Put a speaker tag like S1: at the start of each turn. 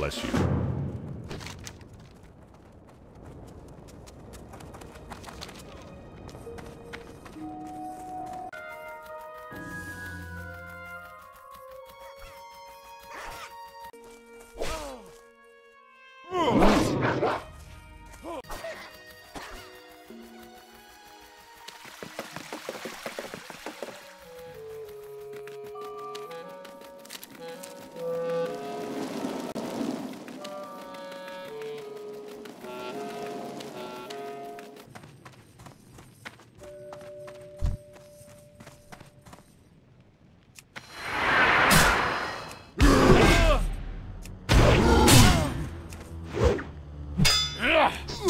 S1: bless you. Yeah.